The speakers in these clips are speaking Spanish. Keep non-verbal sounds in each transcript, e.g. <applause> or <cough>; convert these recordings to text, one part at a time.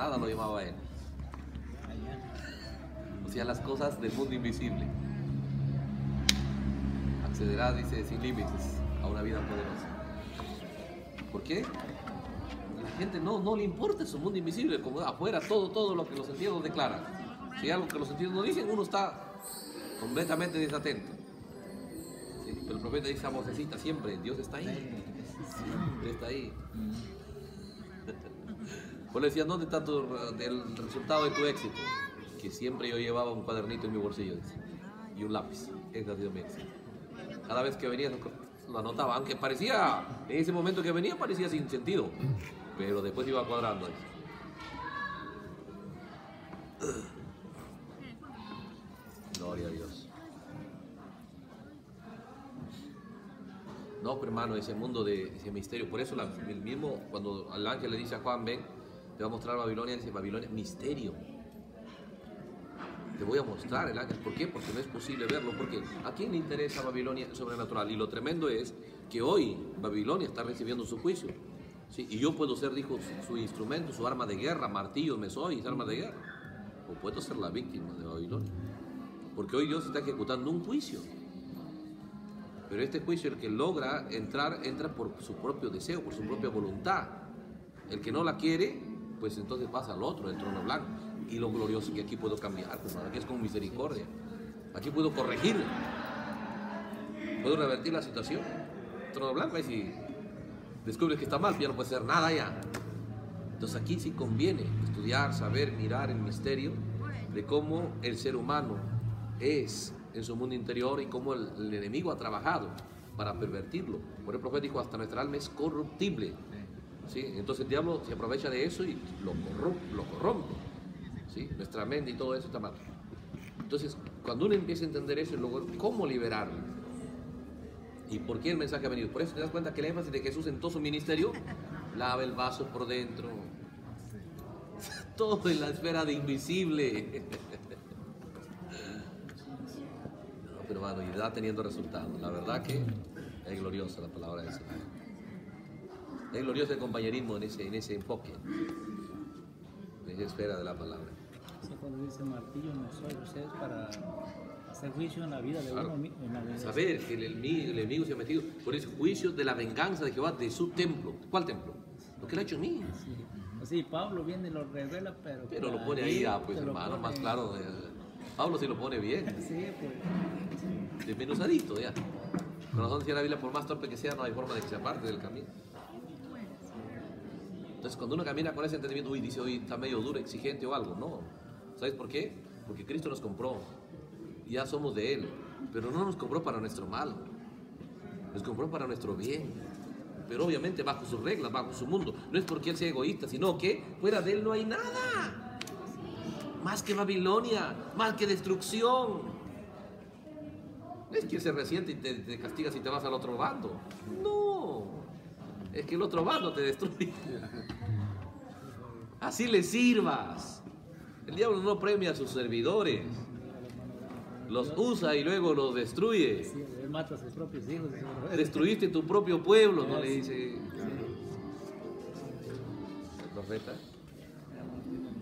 nada lo llamaba él. O sea, las cosas del mundo invisible. Accederá, dice, sin límites a una vida poderosa. ¿Por qué? La gente no, no le importa su mundo invisible, como afuera todo, todo lo que los sentidos declaran. Si hay algo que los sentidos no dicen, uno está completamente desatento. Sí, pero el profeta dice a vocecita siempre, Dios está ahí. Siempre está ahí. Pues le decía, ¿dónde está tu, resultado de tu éxito? Que siempre yo llevaba un cuadernito en mi bolsillo y un lápiz. Ese ha sido mi éxito. Cada vez que venía lo- anotaba, aunque parecía, en ese momento que venía parecía sin sentido, pero después iba cuadrando. Gloria a Dios. No, pero hermano, ese mundo de ese misterio. Por eso el mismo, cuando al ángel le dice a Juan, ven, te va a mostrar Babilonia, dice Babilonia, misterio. Te voy a mostrar el ángel. ¿Por qué? Porque no es posible verlo. Porque ¿a quién le interesa Babilonia sobrenatural? Y lo tremendo es que hoy Babilonia está recibiendo su juicio. Y yo puedo ser, dijo, su, instrumento, su arma de guerra, martillos, me soy, armas de guerra. O puedo ser la víctima de Babilonia. Porque hoy Dios está ejecutando un juicio. Pero este juicio, el que logra entrar, entra por su propio deseo, por su propia voluntad. El que no la quiere, pues entonces pasa al otro, el trono blanco. Y lo glorioso que aquí puedo cambiar, pues, aquí es con misericordia. Aquí puedo corregir. Puedo revertir la situación. Trono blanco, y si descubres que está mal, ya no puede hacer nada ya. Entonces aquí sí conviene estudiar, saber, mirar el misterio de cómo el ser humano es en su mundo interior y cómo el, el enemigo ha trabajado para pervertirlo. Por el profeta dijo, hasta nuestra alma es corruptible. Entonces el diablo se aprovecha de eso y lo, corrompe. Lo corrompe. Nuestra mente y todo eso está mal. Entonces, cuando uno empieza a entender eso, luego, ¿cómo liberarlo? ¿Y por qué el mensaje ha venido? Por eso te das cuenta que el énfasis de Jesús en todo su ministerio, lava el vaso por dentro. <laughs> Todo en la esfera de invisible. <laughs> Pero hermano, y está teniendo resultados. La verdad que es gloriosa la palabra del Señor. Es glorioso el compañerismo en ese, en ese enfoque, en esa esfera de la palabra. Sea, cuando dice martillo no soy, o sea, es para hacer juicio en la vida de Claro. uno en la vida. Saber que el enemigo, el enemigo se ha metido por ese juicio de la venganza de Jehová de su templo. ¿Cuál templo? Lo que él ha hecho en mí. Sí. Así Pablo viene y lo revela, pero. Pero lo pone ahí, ah, pues hermano, más pone- claro. eh, Pablo sí lo pone bien, Sí, pues. desmenuzadito ya. Corazón decía la Biblia, por más torpe que sea, no hay forma de que se aparte del camino. Entonces, cuando uno camina con ese entendimiento, uy, dice, hoy está medio duro, exigente o algo. No. ¿Sabes por qué? Porque Cristo nos compró. Ya somos de Él. Pero no nos compró para nuestro mal. Nos compró para nuestro bien. Pero obviamente bajo sus reglas, bajo su mundo. No es porque Él sea egoísta, sino que fuera de Él no hay nada. Más que Babilonia, más que destrucción. No es que se resiente y te, te castiga si te vas al otro bando. No. Es que el otro bando te destruye. <laughs> Así le sirvas. El diablo no premia a sus servidores. Los usa y luego los destruye. Sí, él mata a sus propios hijos. Destruiste tu propio pueblo, no le dice el profeta.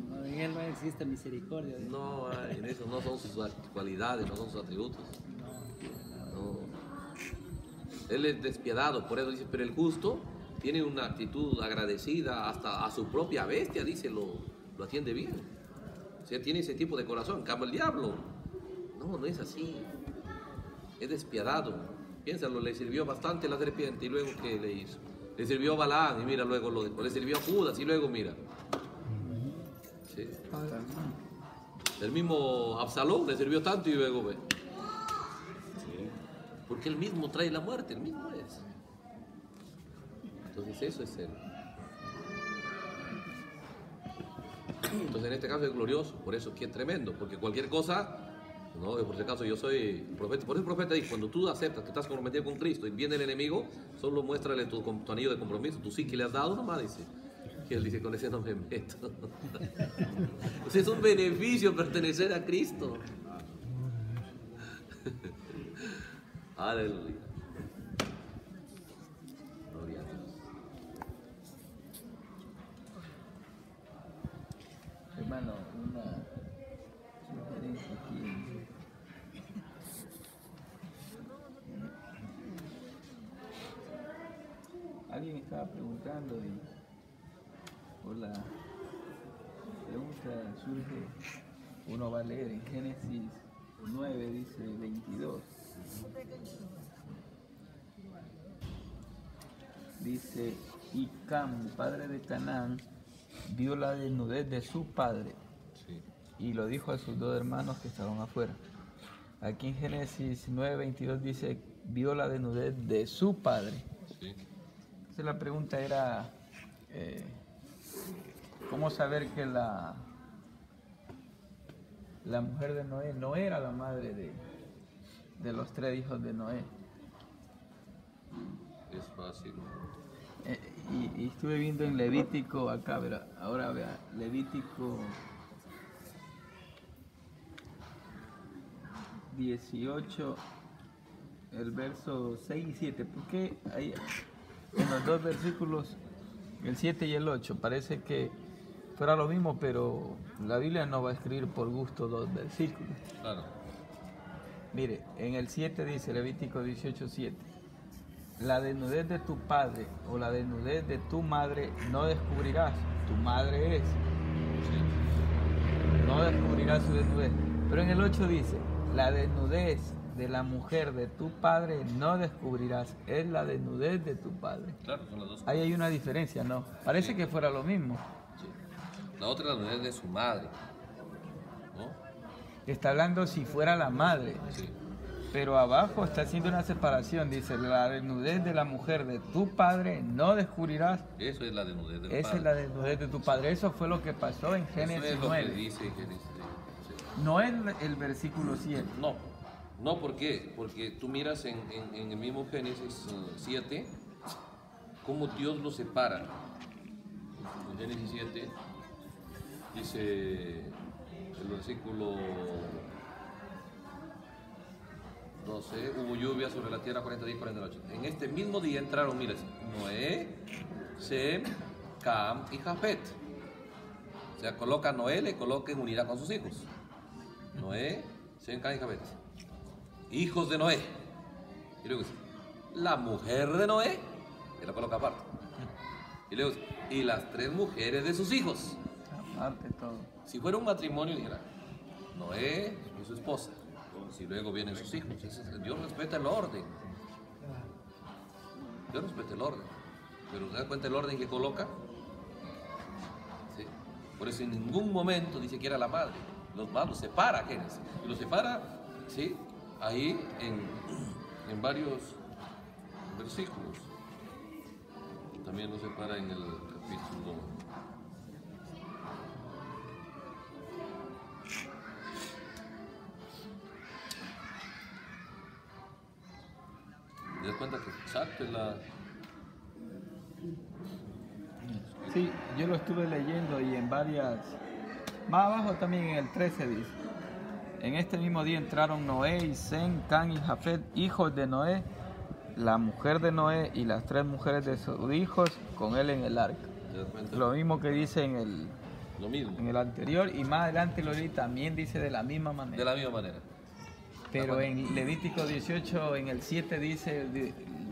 No, en él no existe misericordia. dice. No, en eso no son sus cualidades, no son sus atributos. No. Él es despiadado, por eso dice, pero el justo tiene una actitud agradecida, hasta a su propia bestia, dice, lo, lo atiende bien. O sea, tiene ese tipo de corazón. En cambio, el diablo, no, no es así. Es despiadado. Piénsalo, le sirvió bastante la serpiente y luego, ¿qué le hizo? Le sirvió a Balaam y mira, luego lo dejó. Le sirvió a Judas y luego, mira. Sí. El mismo Absalón le sirvió tanto y luego ve. Porque él mismo trae la muerte, el mismo es. Entonces eso es él. Entonces en este caso es glorioso, por eso que es tremendo, porque cualquier cosa, no, por si acaso yo soy profeta, por eso el profeta dice, cuando tú aceptas que estás comprometido con Cristo y viene el enemigo, solo muéstrale tu, anillo de compromiso, tú sí que le has dado nomás, dice. Y él dice, con ese no me meto. <laughs> sea, es un beneficio pertenecer a Cristo. <laughs> Aleluya. Gloria a Dios. hermano, una sugerencia aquí. Alguien estaba preguntando y por la pregunta surge, uno va a leer en Génesis 9, dice 22. Dice, y Cam, padre de Canaán, vio la desnudez de su padre Sí. y lo dijo a sus dos hermanos que estaban afuera. Aquí en Génesis 9, 22 dice, vio la desnudez de su padre. Sí. Entonces la pregunta era, eh, ¿cómo saber que la, la mujer de Noé no era la madre de, de los tres hijos de Noé? Es fácil. Eh, y, y estuve viendo en Levítico acá, verá, ahora vea, Levítico 18, el verso 6 y 7. ¿Por qué hay en los dos versículos, el 7 y el 8, parece que fuera lo mismo, pero la Biblia no va a escribir por gusto dos versículos? Claro. Mire, en el 7 dice Levítico 18, 7. La desnudez de tu padre o la desnudez de tu madre no descubrirás. Tu madre es. No descubrirás su desnudez. Pero en el 8 dice, la desnudez de la mujer de tu padre no descubrirás. Es la desnudez de tu padre. Claro, son las dos. Ahí hay una diferencia, ¿no? Parece Sí. que fuera lo mismo. Sí. La otra es la desnudez de su madre. ¿No? Está hablando si fuera la madre. Sí. Pero abajo está haciendo una separación. Dice, la desnudez de la mujer de tu padre no descubrirás. Eso es la desnudez del Esa padre. es la desnudez de tu padre. Eso fue lo que pasó en Eso Génesis es lo que 9. dice Génesis. sí. No es el versículo 7. No, no, ¿por qué? Porque tú miras en, el mismo Génesis eh, 7 cómo Dios los separa. En Génesis 7 dice el versículo 12, hubo lluvia sobre la tierra 40 días y 40 noches. En este mismo día entraron, mira, Noé, Sem, Cam y Jafet. O sea, coloca a Noé, le coloca en unidad con sus hijos. Noé, Sem, Cam y Jafet. Hijos de Noé. Y luego dice, la mujer de Noé, y la coloca aparte. Y luego dice, y las tres mujeres de sus hijos. Aparte todo. Si fuera un matrimonio, dijera Noé y su esposa. Si luego vienen sus hijos. Es- Dios respeta el orden. Dios respeta el orden. Pero ¿se da cuenta el orden que coloca? Sí. Por eso en ningún momento dice que era la madre. Los va, los separa, Génesis. Y los separa, ¿sí? Ahí en, en varios versículos. También los separa en el capítulo. ¿Te das cuenta que exacto la... Sí, yo lo estuve leyendo y en varias... Más abajo también en el 13 dice. En este mismo día entraron Noé y Sem, Can y Jafet, hijos de Noé, la mujer de Noé y las tres mujeres de sus hijos con él en el arca. Lo mismo que dice en el, Lo mismo. en el anterior y más adelante lo leí también dice de la misma manera. De la misma manera. Pero en Levítico 18, en el 7 dice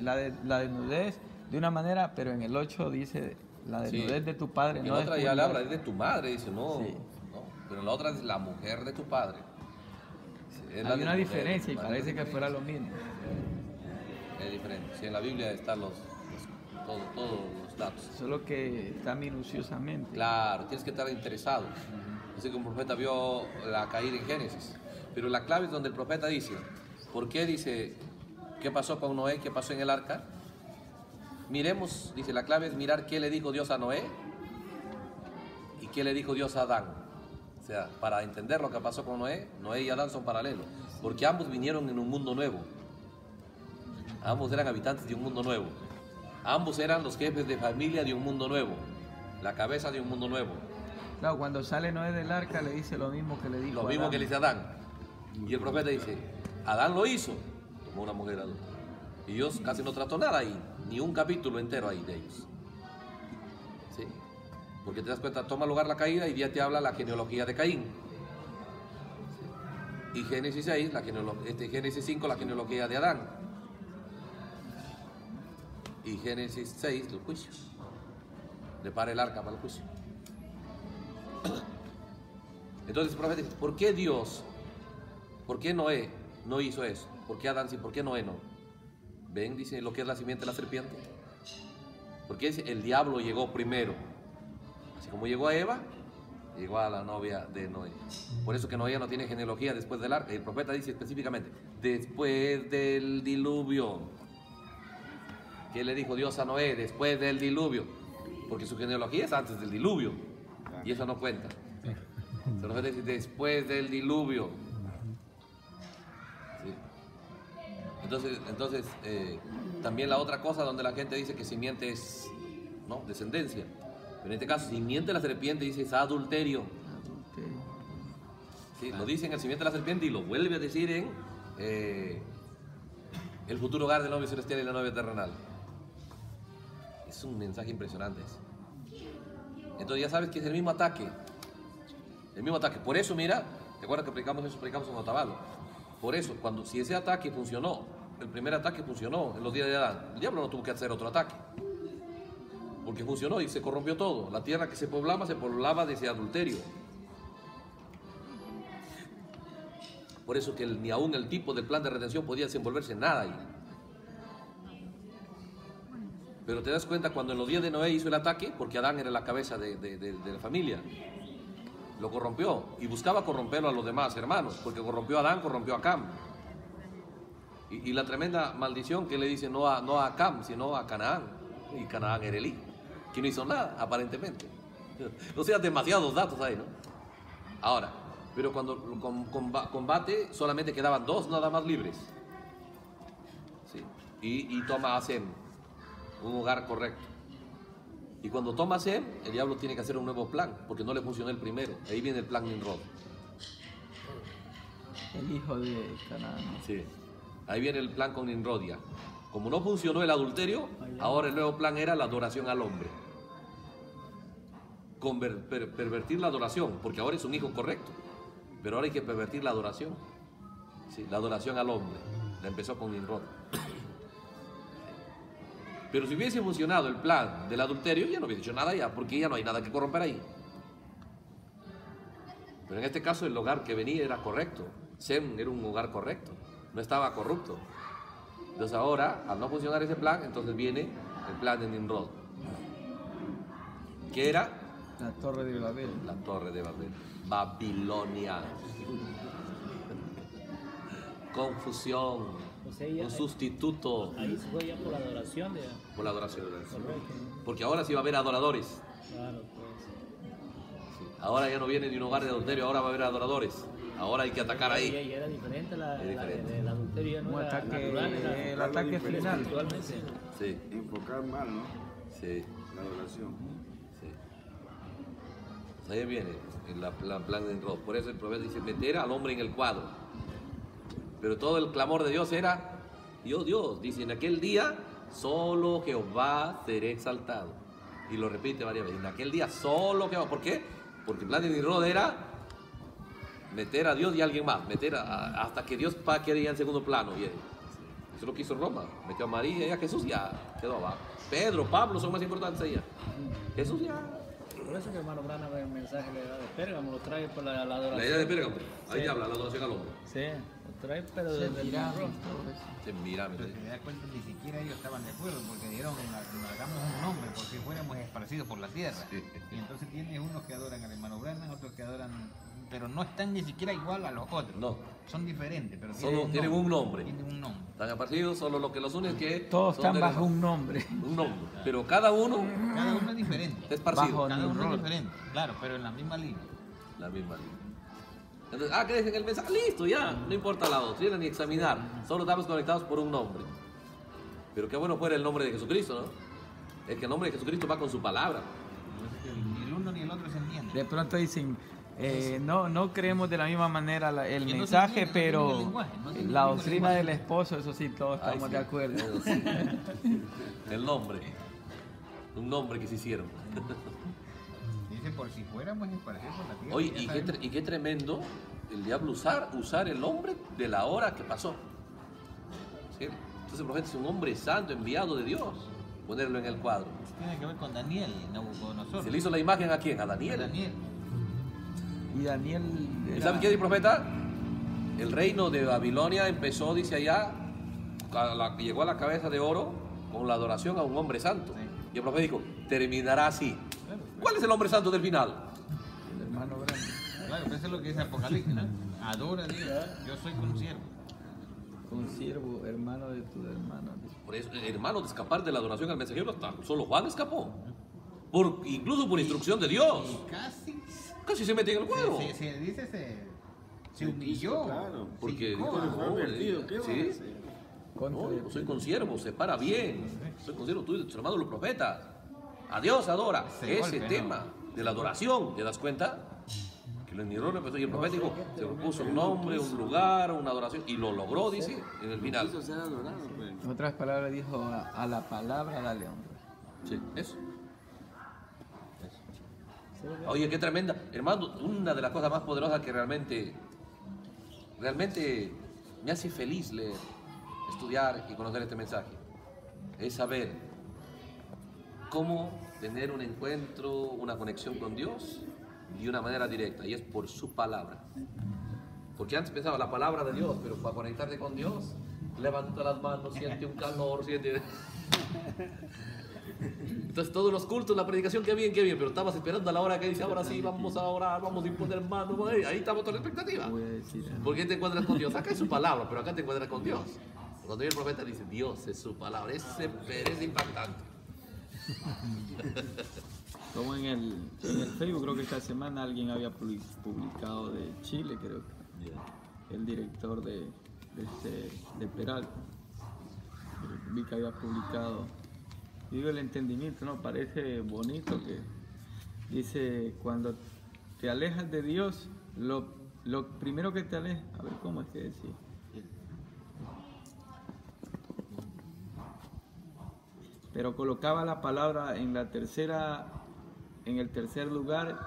la, de- la desnudez de una manera, pero en el 8 dice la Sí. desnudez de tu padre. En no la otra ya le descubrirás". habla, de tu madre, dice, no. Sí. no. Pero en la otra es la mujer de tu padre. Es Hay una diferencia y parece que fuera lo mismo. Es diferente. Si en la Biblia están los, los- todo- todos los datos. Solo que está minuciosamente. Claro, tienes que estar interesado. Dice que un profeta vio la caída en Génesis. Pero la clave es donde el profeta dice, ¿por qué dice, qué pasó con Noé, qué pasó en el arca? Miremos, dice, la clave es mirar qué le dijo Dios a Noé y qué le dijo Dios a Adán. O sea, para entender lo que pasó con Noé, Noé y Adán son paralelos, porque ambos vinieron en un mundo nuevo. Ambos eran habitantes de un mundo nuevo. Ambos eran los jefes de familia de un mundo nuevo, la cabeza de un mundo nuevo. Claro, cuando sale Noé del arca le dice lo mismo que le dijo. Lo mismo Adán. que le dice Adán. Y el profeta dice, Adán lo hizo, tomó una mujer adulta. Y Dios casi no trató nada ahí, ni un capítulo entero ahí de ellos. ¿Sí? Porque te das cuenta, toma lugar la caída y ya te habla la genealogía de Caín. Y Génesis 6, la este, Génesis 5, la genealogía de Adán. Y Génesis 6, el juicio. Prepara el arca para el juicio. Entonces ¿por qué Dios, por qué Noé no hizo eso? ¿Por qué Adán sí? ¿Por qué Noé no? Ven, dice lo que es la simiente de la serpiente. Porque dice, el diablo llegó primero. Así como llegó a Eva, llegó a la novia de Noé. Por eso que Noé no tiene genealogía después del arca. El profeta dice específicamente, después del diluvio. ¿Qué le dijo Dios a Noé? Después del diluvio. Porque su genealogía es antes del diluvio. Y eso no cuenta. El profeta dice, después del diluvio. Sí. Entonces, entonces eh, también la otra cosa donde la gente dice que simiente es ¿no? descendencia. Pero en este caso, simiente de la serpiente dice es adulterio. Adulterio. Sí, lo dice en el simiente de la serpiente y lo vuelve a decir en eh, el futuro hogar del novio celestial y la novia terrenal. Es un mensaje impresionante. ese. Entonces ya sabes que es el mismo ataque. El mismo ataque. Por eso, mira, ¿te acuerdas que predicamos eso? Predicamos en Otavalo. Por eso, cuando si ese ataque funcionó, el primer ataque funcionó en los días de Adán, el diablo no tuvo que hacer otro ataque. Porque funcionó y se corrompió todo. La tierra que se poblaba se poblaba de ese adulterio. Por eso que ni aún el tipo del plan de redención podía desenvolverse en nada ahí. Pero te das cuenta cuando en los días de Noé hizo el ataque, porque Adán era la cabeza de, la familia, lo corrompió y buscaba corromperlo a los demás hermanos, porque corrompió a Adán, corrompió a Cam. Y, y la tremenda maldición que le dice no a, no a Cam, sino a Canaán. Y Canaán era Elí, que no hizo nada, aparentemente. O sea, demasiados datos ahí, ¿no? Ahora, pero cuando combate solamente quedaban dos nada más libres. Sí. Y, y toma a Sem, un hogar correcto. Y cuando toma a Sem, el diablo tiene que hacer un nuevo plan, porque no le funcionó el primero. Ahí viene el plan Nimrod. El hijo de Canaán. Sí. Ahí viene el plan con Nimrod ya. Como no funcionó el adulterio, ahora el nuevo plan era la adoración al hombre. Pervertir la adoración, porque ahora es un hijo correcto. Pero ahora hay que pervertir la adoración. Sí, la adoración al hombre. La empezó con Nimrod. Pero si hubiese funcionado el plan del adulterio, ya no hubiese hecho nada ya, porque ya no hay nada que corromper ahí. Pero en este caso el hogar que venía era correcto. Sem era un hogar correcto, no estaba corrupto. Entonces ahora, al no funcionar ese plan, entonces viene el plan de Nimrod. Que era La torre de Babel. la torre de Babel. Babilonia. Confusión. O sea, ya- Un sustituto Ahí se fue ya por la adoración de... por la adoración. Correcto. Porque ahora sí va a haber adoradores. Claro, pues. Ahora ya no viene de un hogar de adulterio, ahora va a haber adoradores. Ahora hay que atacar Ya, ahí. ya era diferente la, Es la- diferente. el adulterio, ya no Un era ataque, natural, era el ataque final. Sí, Enfocar mal, ¿no? sí. La adoración. Ahí viene el la, la plan de Nimrod. Por eso el profeta dice, meter al hombre en el cuadro. Pero todo el clamor de Dios era, Dios, Dios, dice, en aquel día solo Jehová será exaltado. Y lo repite varias veces, en aquel día solo Jehová. ¿Por qué? Porque el plan de Nimrod era meter a Dios y a alguien más, meter hasta que Dios quede ya en segundo plano. Y, eso es lo que hizo Roma. Metió a María y a Jesús ya quedó abajo. Pedro, Pablo son más importantes allá. Jesús ya Por eso que hermano Brana ve el mensaje de la edad de Pérgamo, lo trae por la, la adoración. La idea de Pérgamo, ahí Sí. habla la adoración al hombre. Sí, lo trae pero Se desde el Nimrod. todo eso. Se mira, mira. Pero si me das cuenta, ni siquiera ellos estaban de acuerdo porque dijeron, "Ha- hagamos un nombre porque fuéramos esparcidos por la tierra. Sí. Y entonces tienes unos que adoran al hermano Branham, otros que adoran, pero no están ni siquiera igual a los otros. No. Son diferentes, pero Solo tienen un nombre. Tienen un nombre. Están aparecidos, solo lo que los une es que. Todos son están bajo un nombre. <laughs> un nombre. Pero cada uno Cada uno es diferente. es parecido. Bajo- Cada uno es diferente, claro, pero en la misma línea. La misma línea. Entonces, ah, ¿crees en el mensaje? Listo, ya. No importa la doctrina ni examinar. Solo estamos conectados por un nombre. Pero qué bueno fuera el nombre de Jesucristo, ¿no? Es que el nombre de Jesucristo va con su palabra. Ni el uno ni el otro se entienden. De pronto dicen, eh, no, no creemos de la misma manera la- el no mensaje, entiende, pero lenguaje, no la doctrina del esposo, eso sí, todos Ay, estamos sí. de acuerdo. Sí. El nombre. Un nombre que se hicieron. <laughs> por si fuéramos esparcidos por la tierra. Oye, y qué, y qué tremendo el diablo usar, usar el hombre de la hora que pasó. ¿Sí? Entonces el profeta es un hombre santo, enviado de Dios. Ponerlo en el cuadro. Tiene que ver con Daniel, Nabucodonosor. ¿Se le hizo la imagen a quién? A Daniel. Daniel. Y Daniel. ¿Y era- sabe quién es el profeta? El reino de Babilonia empezó, dice allá, a la- llegó a la cabeza de oro con la adoración a un hombre santo. Sí. Y el profeta dijo, terminará así. ¿Cuál es el hombre santo del final? El hermano grande. claro, pero eso es lo que dice Apocalipsis, ¿no? Adora a Dios. Yo soy un siervo. Un siervo, hermano de tu hermano. Por eso, hermano, de escapar de la adoración al mensajero, hasta solo Juan escapó. Por, incluso por instrucción de Dios. Y casi Casi se metió en el cuadro. se, se, se dice, se, se Se humilló. claro, Porque dijo, ¿qué No, de- dijo, soy consiervo, se para bien. Soy consiervo tuyo, de tus hermanos los profetas. A Dios adora. Ese Ese golpe, ¿no? tema de la adoración, ¿te das cuenta? Que lo emigró y el profeta dijo, se propuso un nombre, un lugar, una adoración, y lo logró, dice, en el final. Pues. En otras palabras dijo, a, a la palabra dale honra. Sí, eso. Oye, qué tremenda. Hermano, una de las cosas más poderosas que realmente, realmente me hace feliz leer, estudiar y conocer este mensaje, es saber cómo tener un encuentro, una conexión con Dios de una manera directa, y es por su palabra. Porque antes pensaba la palabra de Dios, pero para conectarte con Dios, levanta las manos, siente un calor, siente... Entonces todos los cultos, la predicación, qué bien, qué bien, pero estabas esperando a la hora que dice, ahora sí, vamos a orar, vamos a imponer manos, ahí, estaba toda la expectativa. Voy a decir. ¿Por qué te encuentras con Dios? Acá es su palabra, pero acá te encuentras con Dios. Cuando viene el profeta dice, Dios es su palabra, ese es impactante. Como en el, en el Facebook, creo que esta semana alguien había publi- publicado de Chile, creo que el director de, de, este, de Peralta. Vi que había publicado. Digo el entendimiento, ¿no? Parece bonito que dice, cuando te alejas de Dios, lo, lo primero que te aleja, a ver cómo es que decía. Pero colocaba la palabra en la tercera, en el tercer lugar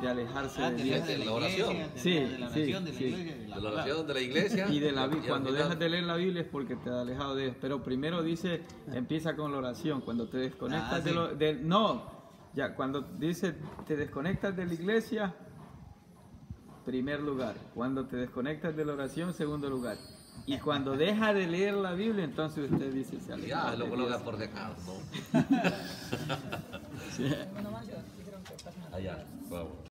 de alejarse Ah, de Dios. de la oración. Sí, alejas de la sí, nación, de la sí. iglesia, de De la oración de la iglesia. Y de la Bi- y al cuando dejas de leer la Biblia es porque te has alejado de Dios. Pero primero dice, empieza con la oración. Cuando te desconectas Ah, de, sí. lo, de- no, ya cuando dice te desconectas de la iglesia, primer lugar. Cuando te desconectas de la oración, segundo lugar. Y cuando deja de leer la Biblia, entonces usted dice se aleja Ya, lo coloca por dejar, ¿no? <laughs> Sí. Allá, vamos.